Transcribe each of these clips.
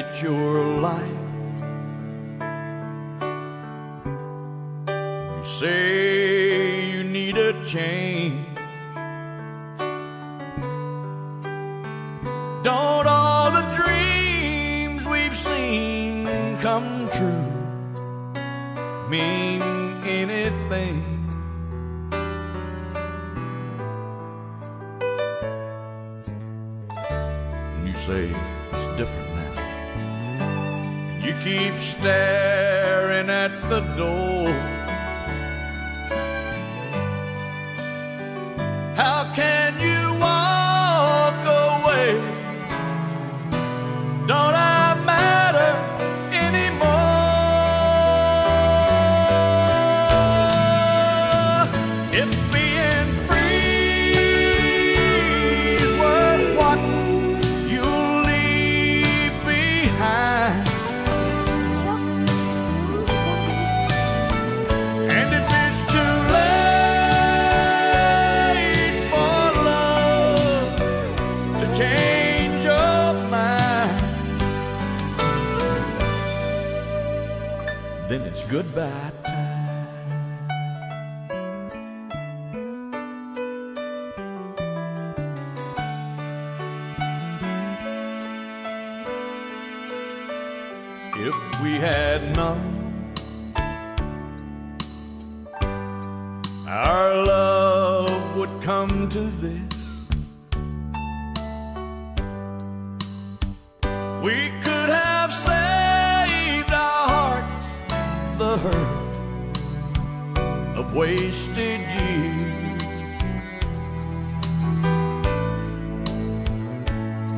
it's your life. You say you need a change. Don't all the dreams we've seen come true mean anything? You say it's different. You keep staring at the door. How can you then it's goodbye time. If we had known our love would come to this, we wasted years.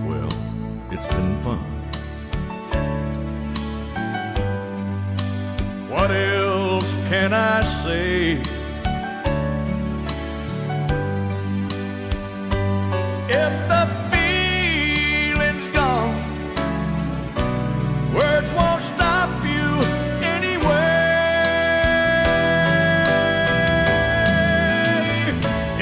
Well, it's been fun. What else can I say? If the feeling's gone, words won't stop